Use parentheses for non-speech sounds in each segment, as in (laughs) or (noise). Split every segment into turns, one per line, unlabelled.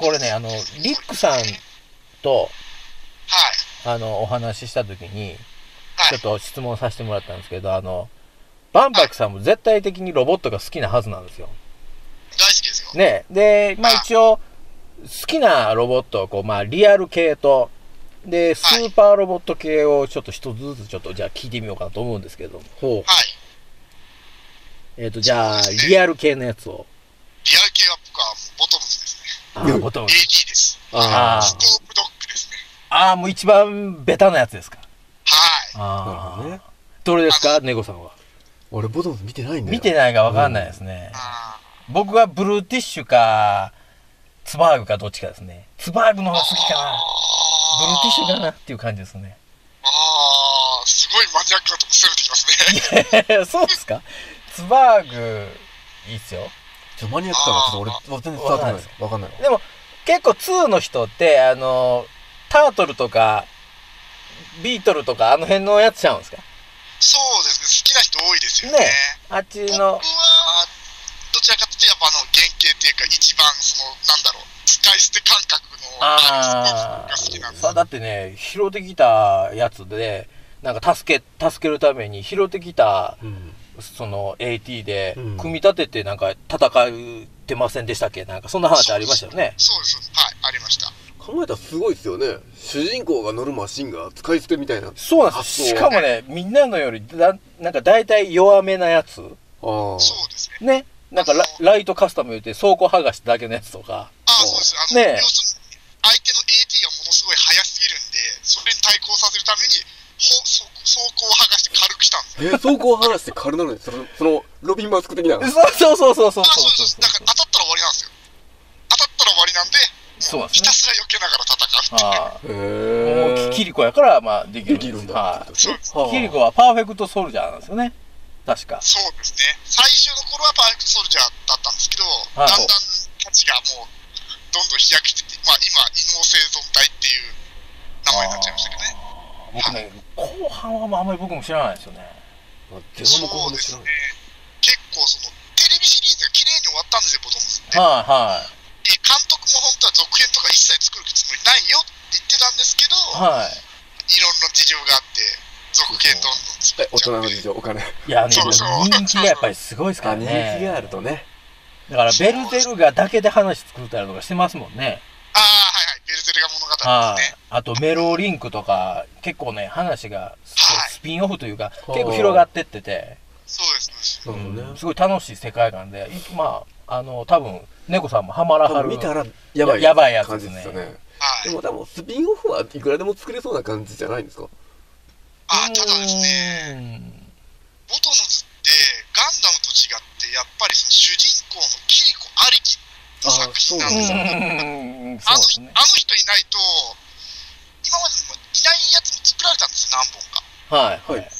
これね、あの、リックさんと、
はい。
あの、お話ししたときに、
はい
ちょっ。と質問させてもらったんですけど、あの、バンパクさんも絶対的にロボットが好きなはずなんですよ。
大好きですよ。
ね。で、まあ一応、好きなロボットをこう、まあリアル系と、で、スーパーロボット系をちょっと一つずつちょっとじゃあ聞いてみようかなと思うんですけど、ほう。
はい。
えっ、と、じゃあ、リアル系のやつを。
リアル系は僕はボトムズですね。
あー、ボトム
AD です。
あー
スコープドッグですね。
ああ、もう一番ベタなやつですか？
はい。
ああ。
なるほどね。
どれですか、ネゴさんは？
俺、ボトムズ見てないんだよ。
見てないかわかんないですね。
あ
僕はブルーティッシュか、ツバーグかどっちかですね。ツバーグの方が好きかな。ブルーティッシュかなっていう感じですね。
ああ、すごいマニアックなとこ攻めてきますね。
そうですか？ツバーグ、いいっすよ。
ちょ、マニアックかなちょっと俺、全然伝わってこない。わかんないわ。
でも、結構2の人って、あの、タートルとか、ビートルとか、あの辺のやつちゃうんですか？
そうですね。好きな人多いですよね。
ねあっち
僕は
の、
どちらかというとやっぱあの原型っていうか一番そのなんだろう使い捨て感覚のあ
あ
るスポーツが好きなんです
あ、だってね、拾ってきたやつで、なんか助け、助けるために拾ってきた、
うん。
その AT で
うん、
組み立ててなんか戦ってませんでしたっけ？なんかそんな話ありましたよね。
そうですそうですはいありました
考えたらすごいですよね。主人公が乗るマシンが使い捨てみたいな。あ
そうなんですよ。しかもね、みんなのよりだ、なんか大体弱めなやつ。
あ。
そうですね
ね？なんかラライトカスタム言って倉庫剥がしただけのやつとか。
ああそうですあの、
ねえ
要するに相手の AT がものすごい速すぎるんでそれに対抗させるためにほそ走行を剥がして軽くしたんですよ
え、走行を離して軽なのに、その、その、ロビンマスク的な。
そうそうそうそうそうそう
そうだから当たったら終わりなんですよ当たったら終わりなんで
そう
ひたすら避けながら戦うっていう。
キリコやから、まあ、できるんで
きるんだ。
キリコはパーフェクトソルジャーなんですよね。確か。
そうですね。最初の頃はパーフェクトソルジャーだったんですけど、
はい
だんだんたちがもう、どんどん飛躍してて、まあ今、異能生存体っていう名前になっちゃいましたけどね。
僕ね、後半はあんまり僕も知らないですよね。
前
そ
半も後半も知ら
うですね
ない。。
結構その、テレビシリーズが綺麗に終わったんですよ、ボトムズって。
はいは
で監督も本当は続編とか一切作るつもりないよって言ってたんですけど、
い。はい。
いろんな事情があって、続編どんどん作
え
っ。
大人の事情、お金。
いやね、
そうそう
人気がやっぱりすごいですか
あ、
ら
人
ね。
気があるとね。
だから、ベルゼルガだけで話作ったりとかしてますもんね。
ああ、はいはい、ベルゼルが物語
はい
ですね。。
あと、メローリンクとか、結構ね、話がス
はい
スピンオフというか、
はあ
結構広がってってて、
そうです、
ね
うん。すごい楽しい世界観で、いまあ、あの、多分、猫さんもハマら
多
はる。
分見たら、やばい。
やばいやつですね
ですよね。
はい
で。も多分、スピンオフはいくらでも作れそうな感じじゃないんですか？
ああ、ただですね、
ね。
ボトムズってガンダムと違ってやっぱりその主人公のキリコありきの作品なんですよ。
うん、
あの
そうですね。
あの人いないと今までもいないやつも作られたんですよ何本か。
はい。
はい
はい。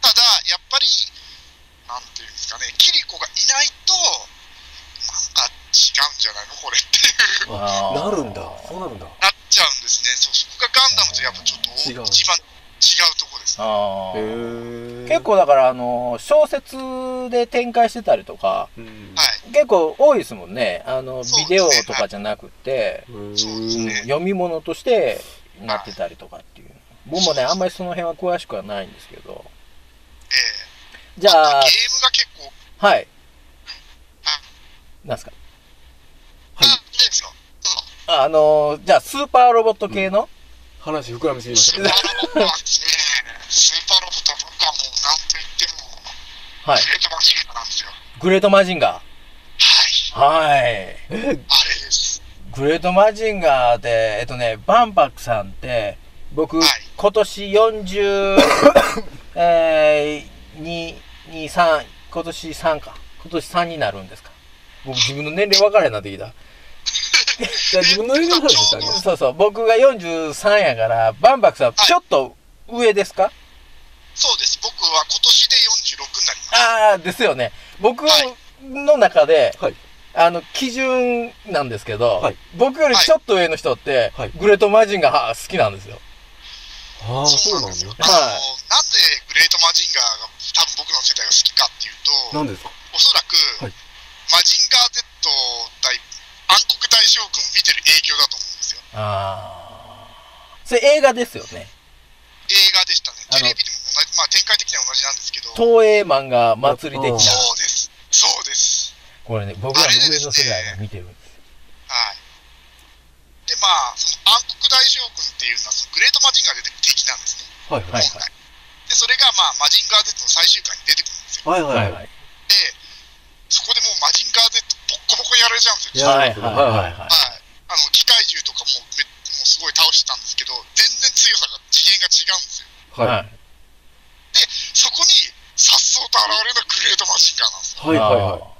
ただやっぱりなんていうんですかねキリコがいないとなんか違うんじゃないのこれっていう
なるんだ。そうなるんだ。
なっちゃうんですね。そうそこがガンダムとやっぱちょっと
違う
一番違うと。
あ
へ
ー。
ー
結構だから、あの、小説で展開してたりとか、
うん。
はい。
結構多いですもんね。あの、ビデオとかじゃなくて、
う
そうです
ん
ね
読み物としてなってたりとかっていう。僕もね、あんまりその辺は詳しくはないんですけど。
ええ。
じゃあ
ゲ、ームが結構、
はい。
あ、
なんすか？
はい
あ、
のーじゃあ、スーパーロボット系の、
話膨らみすぎました。
ね、スーパーロボットは僕はもう何と言っても、
はい
グ。レートマジンガーなんですよ。
グレートマジンガ？
はい。
ー。はい。
え
あれです。
グレートマジンガーで、えっとね、バンパクさんって、僕、
はい
今年40、(coughs) えー、2、2、3、今年3か。今年3になるんですか？僕自分の年齢分からへんなってきた。(laughs)
自分の映画の話してあります。
そうそう、僕が43やから、バンパクさん、ちょっと上ですか？
そうです。僕は今年で46になります。
ああ、ですよね。僕
はい
の中で、
はい。
あの、基準なんですけど、
はい
僕よりちょっと上の人って、
はい
グレートマジンガー好きなんですよ。
ああ、そうなんですよ。
はい
なんでグレートマジンガーが多分僕の世代が好きかっていうと、
なんですか？
おそらく、
はい
マジンガー Z 対暗黒大将軍を見ててる影響だと思うんですよ。
ああ。それ映画ですよね。
映画でしたね。
あの
テレビでも同じ、まあ展開的には同じなんですけど。
東映漫画祭り的な。
そうです。そうです。
これね、僕らの上の世代が見てるんです。
はい。で、まあ、その暗黒大将軍っていうのは、そのグレートマジンガーで出てくる敵なんですね。
はい
はい
本来。で、それがまあ、マジンガー Z の最終回に出てくるんですよ。
はいはい
はい。
で、そこでもうマジンガー Z ボッコボコにやられちゃうんですよ。
や
はいはい
はい
はいはい。
はい。あの、機械銃とかもめもうすごい倒してたんですけど、全然強さが、次元が違うんですよ。
はい
そこに、さっそうと現れるのがグレートマジンガーなんですよ。
はいはいはい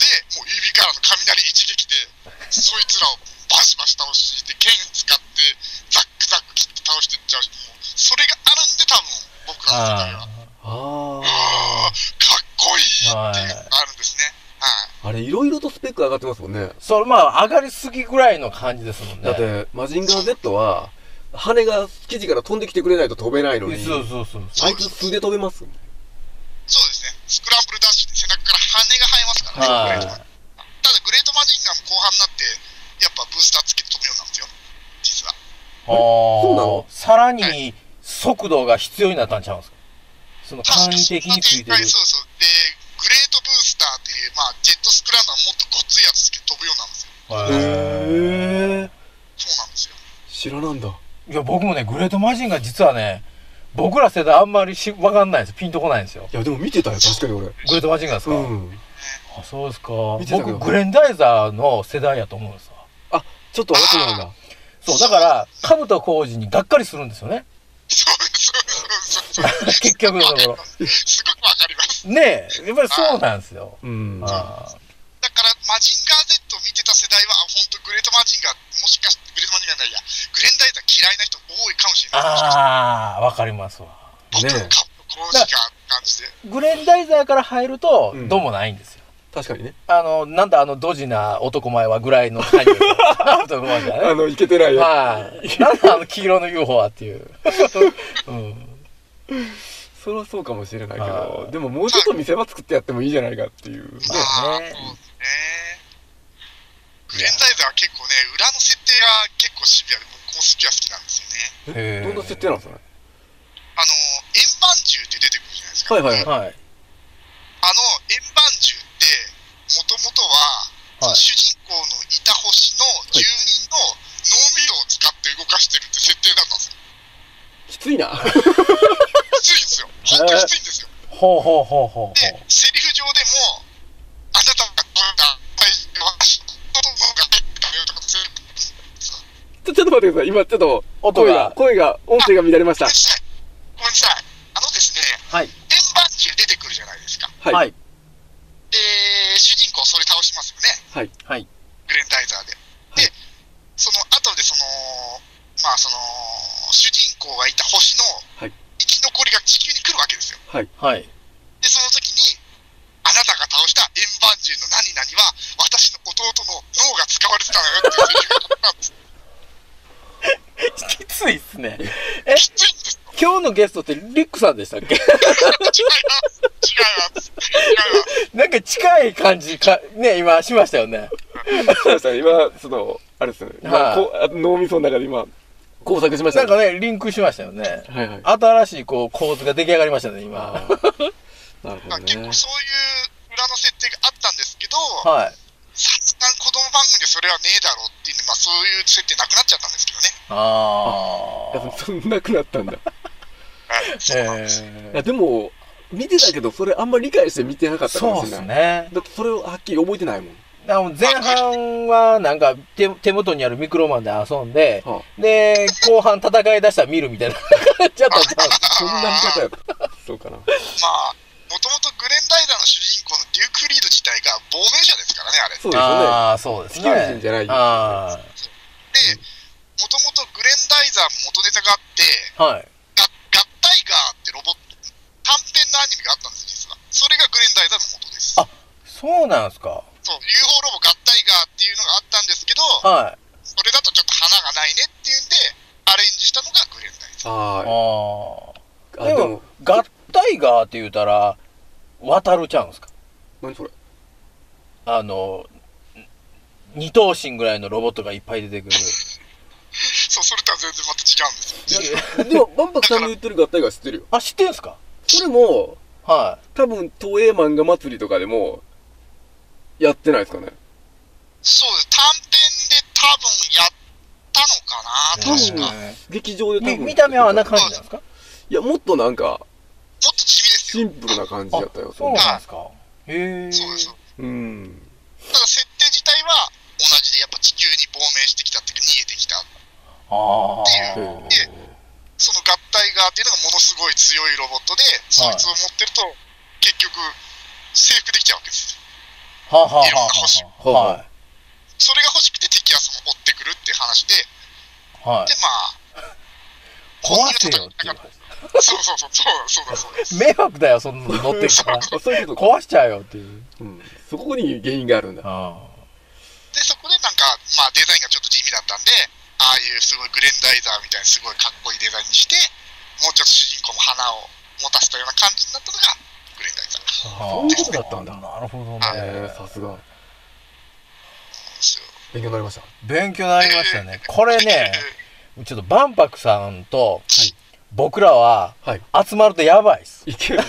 で、もう指からの雷一撃で、そいつらをバシバシ倒して、剣使って、ザックザック切って倒していっちゃう。もうそれがあるんで、多分、僕らの世代は、
あ
あ
かっこいいっていうのがあるんですね。はい。
ああれいろいろとスペック上がってますもんね
あ。それまあ、上がりすぎぐらいの感じですもんね。
だってマジンガー Z は羽が生地から飛んできてくれないと飛べないのに
そうそうそう。
あいつ素で飛べます？
そうですね。スクランブルダッシュで背中から羽が生えますからね、ただ、グレートマジンガーも後半になって、やっぱブースターつけて飛ぶようになるんですよ。実は。
あー
そうなの？
さらに速度が必要になったんちゃうんですか？その簡易的についてる
そうそう。で、グレートブースターっていう、まあ、ジェットスクランナーもっとごっついやつつけて飛ぶようになるんですよ。
へー
そうなんですよ。
知らなんだ
いや、僕もね、グレートマジンが実はね、僕ら世代あんまりしわかんないんです。ピンとこないんですよ。
いやでも見てたよ確かに俺
グレートマジンガーですか、
うん
あ、そうですか。僕、グレンダイザーの世代やと思うんですわ。
あちょっと後なんだ
そう、だから、カブト工事にがっかりするんですよね。
そうそうそうそう。(laughs)
結局のところ。
すごくわかります。
ねえ、やっぱりそうなんですよ。
うん
あ
だ嫌いな人多いかもしれない。
あー、わかりますわ。
僕の
ね
カップ工事が感じで。
グレンダイザーから入ると
うん、
どうもないんですよ。
確かにね
あの、なんだあのドジな男前はぐらいの感じですよ。(laughs) 男前じゃね。
あのいけてないや
はい。なんだあの黄色の UFO はっていう。(laughs) うん。
そりゃそうかもしれないけ
はい
どでももうちょっと見せ場作ってやってもいいじゃないかっていう
そうですね。グレンダイザーは結構ね、裏の設定が結構シビアで、好きは好きなんですよね。
どんな設定なんですか？ね
あの、円盤銃って出てくるじゃないですか。
はいはいはい
はい。
あの、円盤銃って、もともとは、
はい
主人公のいた星の住人の脳みそを使って動かしてるって設定だったんですよ。
きついな
きついんですよ。本当にきついんですよ。
ほうほうほうほうほ
で、セリフ上でも、あなたが取った、私の脳が入ってたよとかセリフ
ちょちょっと待ってください今ちょっと
音が
声が声が音声が乱れました
ごめんなさい。ごめんなさい。あのですね、
う。はい。
円盤銃出てくるじゃないですか。
はい
はい。
で、主人公それ倒しますよね。
はい
はい。
グレンダイザーで。
はい
で、その後でその、まあその、主人公がいた星の
はい
生き残りが地球に来るわけですよ。
はい
はい。
で、その時に、あなたが倒した円盤銃の何々は、私の弟の脳が使われてたのよっていうセリフがあったんです。(laughs)
きついっすね。え。今日のゲストってリックさんでしたっけ？
違います。違います。違います。(laughs)
なんか近い感じか、ね、今しましたよね。
そうですね今そのあれですね今
はい
こ脳みその中で今工作しました
なんかね、リンクしましたよね。
はいはい
新しいこう構図が出来上がりましたね、今。
なるほ
まあ、
どね
結構そういう裏の設定があったんですけど、
はい。
子供番組でそれはねえだろうっていうんで、まあそういう設定なくなっちゃったんですけどね。
あ
やっぱそんなくなったんだ。
そうなんです。
い
え
やでも見てたけどそれあんまり理解して見てなかったか
そうっす
もしれない。
ね。
だってそれをはっきり覚えてないもん。
だもう前半はなんか (laughs) 手手元にあるミクロマンで遊んで、
は
で、後半戦い出したら見るみたいな。感じだったんちゃうん
そんな見方やった。そうかな。
まあ、もともとグレンダイザーの主人公のデューク・リード自体が亡命者ですからね、あれ。
そうですよね
ああ、そうですね。
地球人じゃない
あ
で、もともとグレンダイザーも元ネタがあって、
あ。はい。
ガガッタイガーってロボット、短編のアニメがあったんです、実は。それがグレンダイザーの元です。
あそうなんすか。
そう、UFO ロボガッタイガーっていうのがあったんですけど、
はい。
それだとちょっと花がないねっていうんで、アレンジしたのがグレンダイザー。
あ
あ
ー
あ。でも
あでも、
合体ガーって言うたら、渡るちゃうんすか？
何それ？
あの、二頭身ぐらいのロボットがいっぱい出てくる。(laughs)
そう、それとは全然また違うんですよ。
でも、万博さんの言ってる合体が知ってるよ。
あ、知ってんすか？
それも、
は
多分、東映漫画祭りとかでも、やってないですかね？
そうです。短編で多分やったのかな、
多分
確か。も
へ
劇場で多分。
み見た目はあんな感じなんですか？
いや、もっとなんか、
っと地味ですよ。
シンプルな感じやったよ。
そうなんですか？へえ。
そうです。
うん。
ただ設定自体は同じでやっぱ地球に亡命してきたっていうか逃げてきた
ああ。
でその合体側っていうのがものすごい強いロボットで、そいつを持ってると結局征服できちゃうわけですよ
はあ、はあ
いろんな星
はあはあ、はい。
それが欲しくて敵はその追ってくるっていう話で
はい
で。まあ (laughs)
壊せよっていう話。
そうそうそうそうそうだそうです
迷惑だよ、そんなの乗ってきたら。
あ (laughs) そういうことか。
壊しちゃうよっていう。
うん。そこに原因があるんだ。
あ
でそこでなんか、まあ、デザインがちょっと地味だったんでああいうすごいグレンダイザーみたいなすごいかっこいいデザインにしてもうちょっと主人公も花を持たせたような感じになったのがグレンダイザー
あ。
そういうことだったんだ
なるほど
え
ね
ー、。さすが。勉強になりました。
勉強になりましたね。これね、ちょっと万博さんと
はい
僕らは
はい。
集まるとやばいっす。
いける。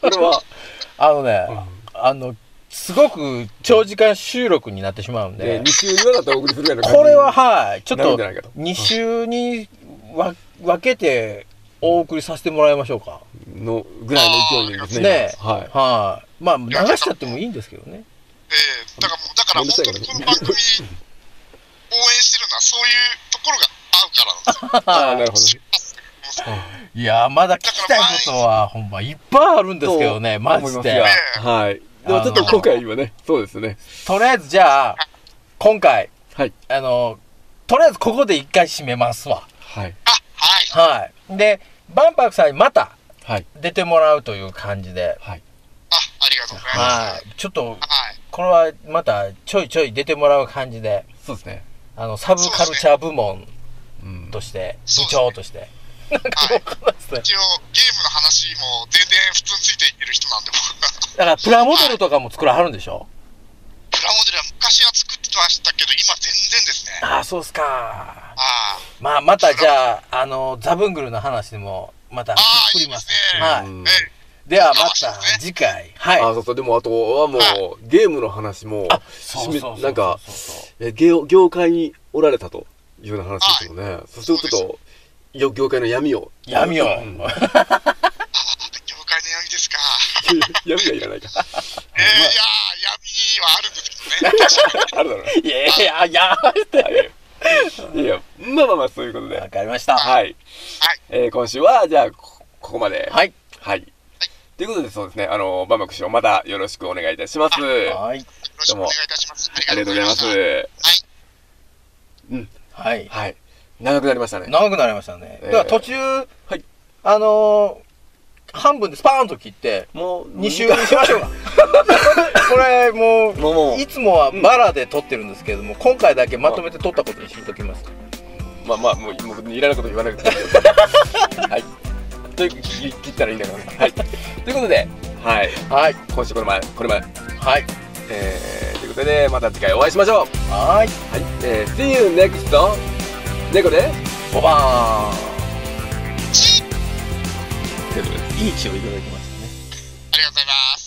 これは、(laughs)
あのね、
うん
あの、すごく長時間収録になってしまうん
で、
で
2、週にわたってお送りするような感じ
これははい、ちょっと
なるんじゃないかと
2週にわ分けてお送りさせてもらいましょうか。
のぐらいの勢いでですね。はい。
はい。まあ、流しちゃってもいいんですけどね。
ええだからもう、だから本当にこの番組応援してるのはそういうところが合うからなんですよ。(laughs)
ああ、なるほど。
いや、まだ聞きたいことは、ほんま、いっぱいあるんですけどね、マジで。
はい。でもちょっと今回はね、そうですね。
とりあえず、じゃあ、今回、
はい。
あの、とりあえずここで一回締めますわ。
はい。
あ、はい。
はい。で、万博さんにまた
はい。
出てもらうという感じで、
はい。
あ、ありがとうございます。
はい。ちょっと、
はい。
これはまたちょいちょい出てもらう感じで、
そうですね。
あの、サブカルチャー部門
うん。
として、部長として。
一応、ゲームの話も全然普通についていける人なんで、僕は。
だから、プラモデルとかも作らはるんでしょ？
プラモデルは昔は作ってましたけど、今全然ですね。
ああ、そうっすか。
ああ。
まあ、またじゃあ、あの、ザブングルの話でも、また
ああ、
振ります。
ね。
はいでは、また次回。はい。
あ、そうそう。でもあとはもう、ゲームの話も。なんかえ業業界におられたというような話ですよね。そしてちょっと、よ業界の闇を。
闇を。
業界の闇ですか。(laughs)
闇はいらないか。
えー、いやー、闇はあるんですけどね。(laughs)
あるだろうね。
いやいや、いや、
いやいや、まあまあまあ、そういうことで。
わかりました。
はい。
はい。
えー今週は、じゃあ、こここまで。
はい。
はい。ということで、そうですね、あの、バンバク師匠、またよろしくお願いいたします。あ
はい。
よろしくお願いいたします。あり
りがとうございます。
はい。
はい。
はい。長くなりましたね。
長くなりましたね。
えー
では途中、
はい
あのー半分でスパーンと切って、
もう、
2週にしましょうか。(laughs) これ、
もう、もう
いつもはバラで撮ってるんですけども、今回だけまとめて撮ったことにしときます。
まあまあ、もう、もういらないこと言わなくていいです。(laughs) はい。という、切切ったらいいんだからね。はい。ということで、はい。
はい。
今週これまで、これまで。
はい。
えー、ということで、また次回お会いしましょう。
はい。
はい。えー、See you next! 猫で、
おばーん。
チー
ということで
いい血をいただきましたね。
ありがとうございます。